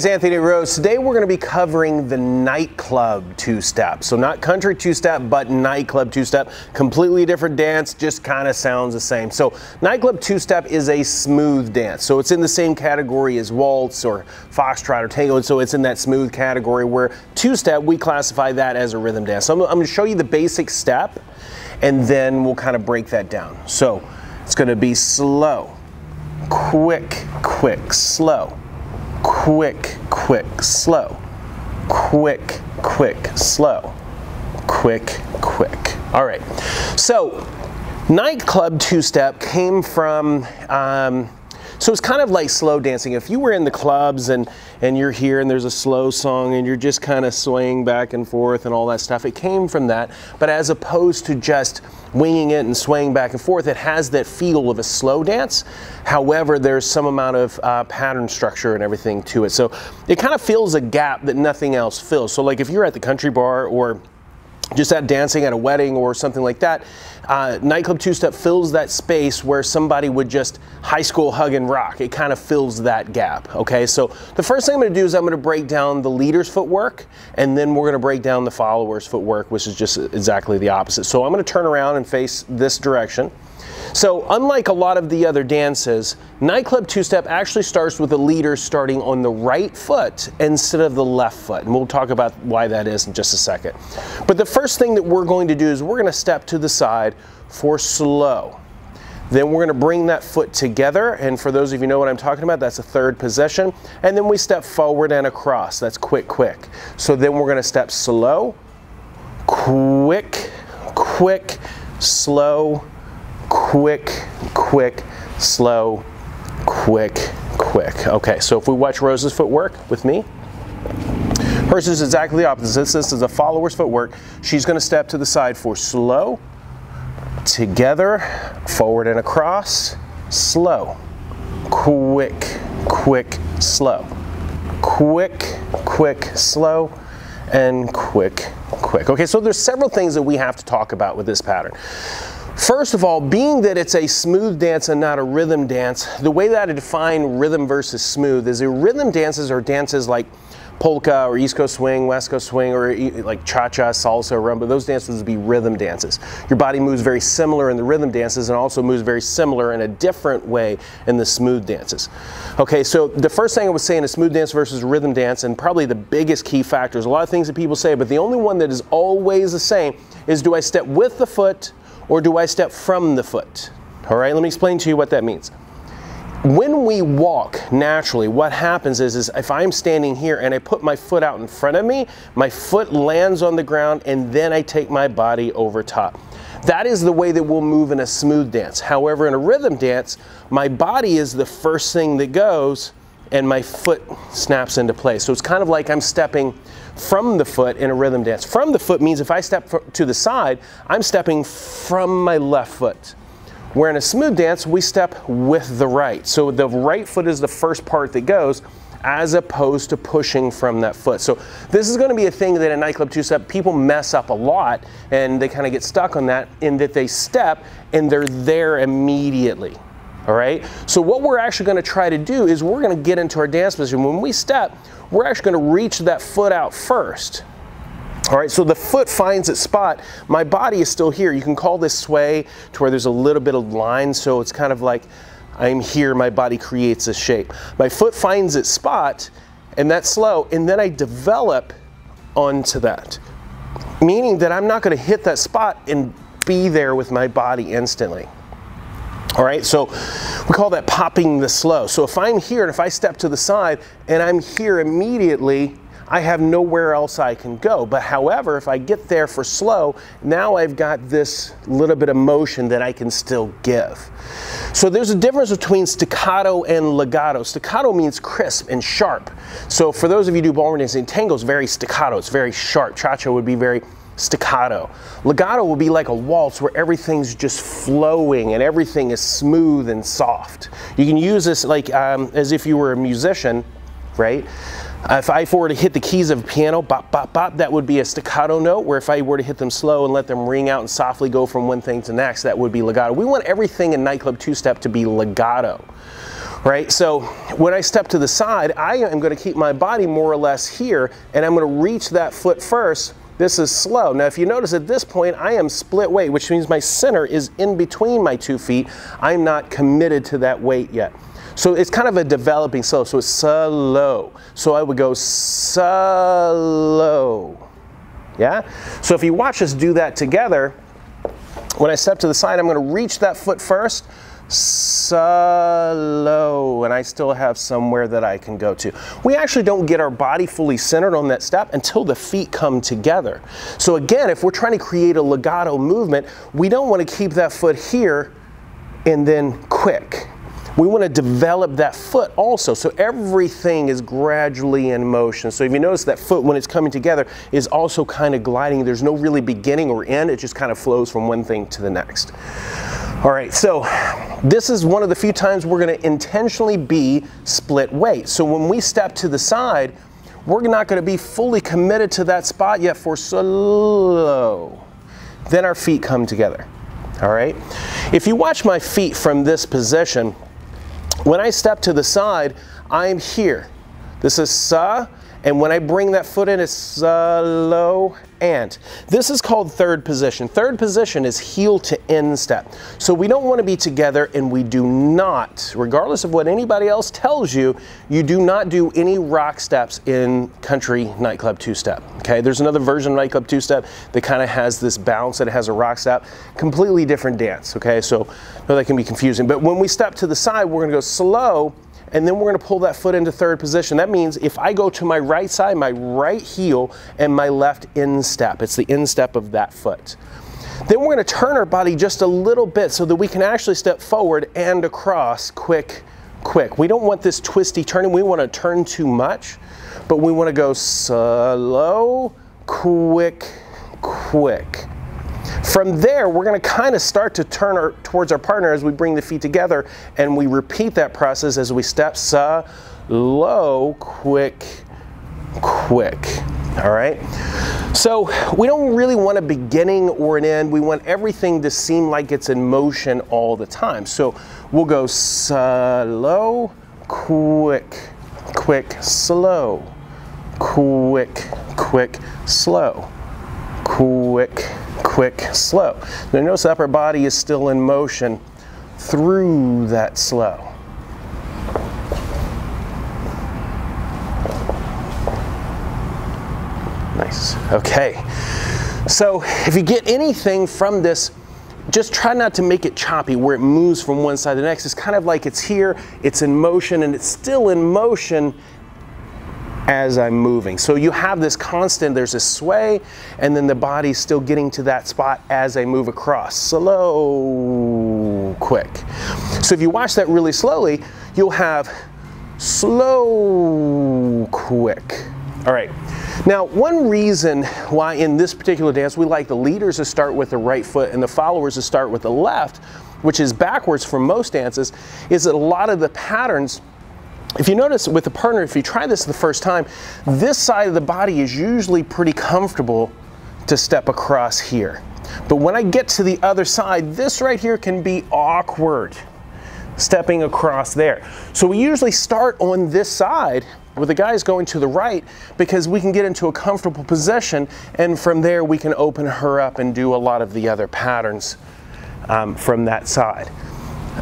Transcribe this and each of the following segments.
guys, Anthony Rose. Today we're going to be covering the nightclub two-step. So not country two-step, but nightclub two-step. Completely different dance, just kind of sounds the same. So nightclub two-step is a smooth dance. So it's in the same category as waltz or foxtrot or tango. So it's in that smooth category where two-step, we classify that as a rhythm dance. So I'm, I'm going to show you the basic step and then we'll kind of break that down. So it's going to be slow, quick, quick, slow quick, quick, slow, quick, quick, slow, quick, quick. All right, so nightclub two-step came from um, so it's kind of like slow dancing. If you were in the clubs and, and you're here and there's a slow song and you're just kind of swaying back and forth and all that stuff, it came from that. But as opposed to just winging it and swaying back and forth, it has that feel of a slow dance. However, there's some amount of uh, pattern structure and everything to it. So it kind of fills a gap that nothing else fills. So like if you're at the country bar or just at dancing at a wedding or something like that, uh, nightclub two-step fills that space where somebody would just high school hug and rock. It kind of fills that gap. Okay, so the first thing I'm going to do is I'm going to break down the leader's footwork, and then we're going to break down the follower's footwork, which is just exactly the opposite. So I'm going to turn around and face this direction. So unlike a lot of the other dances, nightclub two-step actually starts with the leader starting on the right foot instead of the left foot. And we'll talk about why that is in just a second. But the first thing that we're going to do is we're going to step to the side for slow. Then we're going to bring that foot together, and for those of you know what I'm talking about, that's a third position. And then we step forward and across. That's quick, quick. So then we're going to step slow, quick, quick, slow, quick, quick, slow, quick, quick. Okay, so if we watch Rose's footwork with me, hers is exactly the opposite. This is a follower's footwork. She's gonna step to the side for slow, together, forward and across, slow, quick, quick, slow, quick, quick, slow, and quick, quick. Okay, so there's several things that we have to talk about with this pattern. First of all, being that it's a smooth dance and not a rhythm dance, the way that I define rhythm versus smooth is a rhythm dances are dances like polka or East Coast swing, West Coast swing, or like cha-cha, salsa, rumba. Those dances would be rhythm dances. Your body moves very similar in the rhythm dances and also moves very similar in a different way in the smooth dances. Okay, so the first thing I was saying is smooth dance versus rhythm dance, and probably the biggest key factors. A lot of things that people say, but the only one that is always the same is do I step with the foot or do I step from the foot? All right, let me explain to you what that means. When we walk naturally, what happens is, is if I'm standing here and I put my foot out in front of me, my foot lands on the ground and then I take my body over top. That is the way that we'll move in a smooth dance. However, in a rhythm dance, my body is the first thing that goes and my foot snaps into place. So it's kind of like I'm stepping from the foot in a rhythm dance. From the foot means if I step to the side, I'm stepping from my left foot. Where in a smooth dance, we step with the right. So the right foot is the first part that goes as opposed to pushing from that foot. So this is going to be a thing that in nightclub two-step people mess up a lot and they kind of get stuck on that in that they step and they're there immediately. All right. So what we're actually going to try to do is we're going to get into our dance position. When we step, we're actually going to reach that foot out first. All right, so the foot finds its spot. My body is still here. You can call this sway to where there's a little bit of line, so it's kind of like I'm here, my body creates a shape. My foot finds its spot, and that's slow, and then I develop onto that. Meaning that I'm not gonna hit that spot and be there with my body instantly. All right, so we call that popping the slow. So if I'm here and if I step to the side and I'm here immediately, I have nowhere else I can go. But however, if I get there for slow, now I've got this little bit of motion that I can still give. So there's a difference between staccato and legato. Staccato means crisp and sharp. So for those of you who do ballroom dancing, tango is very staccato, it's very sharp. Cha-cha would be very staccato. Legato will be like a waltz where everything's just flowing and everything is smooth and soft. You can use this like um, as if you were a musician, right? Uh, if I were to hit the keys of a piano, bop, bop, bop, that would be a staccato note, where if I were to hit them slow and let them ring out and softly go from one thing to next, that would be legato. We want everything in nightclub two-step to be legato. right? So when I step to the side, I am going to keep my body more or less here, and I'm going to reach that foot first. This is slow. Now, if you notice at this point, I am split weight, which means my center is in between my two feet. I'm not committed to that weight yet. So it's kind of a developing slow. So it's slow. So I would go slow. Yeah? So if you watch us do that together, when I step to the side, I'm going to reach that foot first slow and I still have somewhere that I can go to. We actually don't get our body fully centered on that step until the feet come together. So again, if we're trying to create a legato movement, we don't want to keep that foot here and then quick. We want to develop that foot also. So everything is gradually in motion. So if you notice that foot when it's coming together is also kind of gliding. There's no really beginning or end. It just kind of flows from one thing to the next. All right, so this is one of the few times we're going to intentionally be split weight. So when we step to the side, we're not going to be fully committed to that spot yet for slow. Then our feet come together. All right. If you watch my feet from this position, when I step to the side, I'm here. This is sa, and when I bring that foot in, it's uh, low and. This is called third position. Third position is heel to instep. So we don't want to be together and we do not, regardless of what anybody else tells you, you do not do any rock steps in country nightclub two-step. Okay, there's another version of nightclub two-step that kind of has this bounce that has a rock step. Completely different dance, okay? So that can be confusing. But when we step to the side, we're gonna go slow and then we're going to pull that foot into third position. That means if I go to my right side, my right heel and my left instep, it's the instep of that foot. Then we're going to turn our body just a little bit so that we can actually step forward and across quick, quick. We don't want this twisty turning. We want to turn too much, but we want to go slow, quick, quick. From there, we're going to kind of start to turn our, towards our partner as we bring the feet together, and we repeat that process as we step sa, low, quick, quick. All right. So we don't really want a beginning or an end. We want everything to seem like it's in motion all the time. So we'll go slow, quick, quick, slow, quick, quick, slow, quick, quick, slow. Now notice the upper body is still in motion through that slow. Nice, okay. So if you get anything from this, just try not to make it choppy where it moves from one side to the next. It's kind of like it's here, it's in motion, and it's still in motion as I'm moving. So you have this constant, there's a sway, and then the body's still getting to that spot as I move across. Slow, quick. So if you watch that really slowly, you'll have slow, quick. All right. Now, one reason why in this particular dance we like the leaders to start with the right foot and the followers to start with the left, which is backwards for most dances, is that a lot of the patterns if you notice with a partner, if you try this the first time, this side of the body is usually pretty comfortable to step across here. But when I get to the other side, this right here can be awkward, stepping across there. So we usually start on this side with the guys going to the right because we can get into a comfortable position and from there we can open her up and do a lot of the other patterns um, from that side.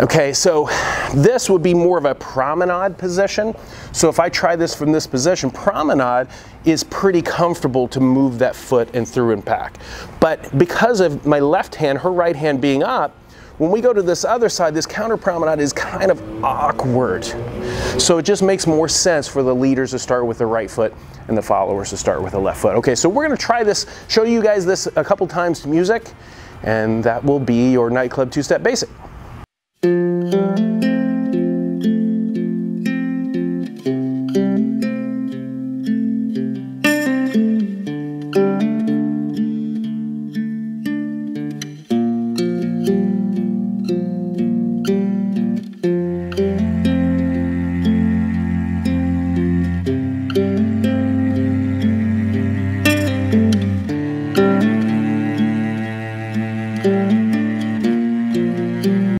Okay, so this would be more of a promenade position. So if I try this from this position, promenade is pretty comfortable to move that foot and through and back. But because of my left hand, her right hand being up, when we go to this other side, this counter promenade is kind of awkward. So it just makes more sense for the leaders to start with the right foot and the followers to start with the left foot. Okay, so we're gonna try this, show you guys this a couple times to music, and that will be your nightclub two-step basic.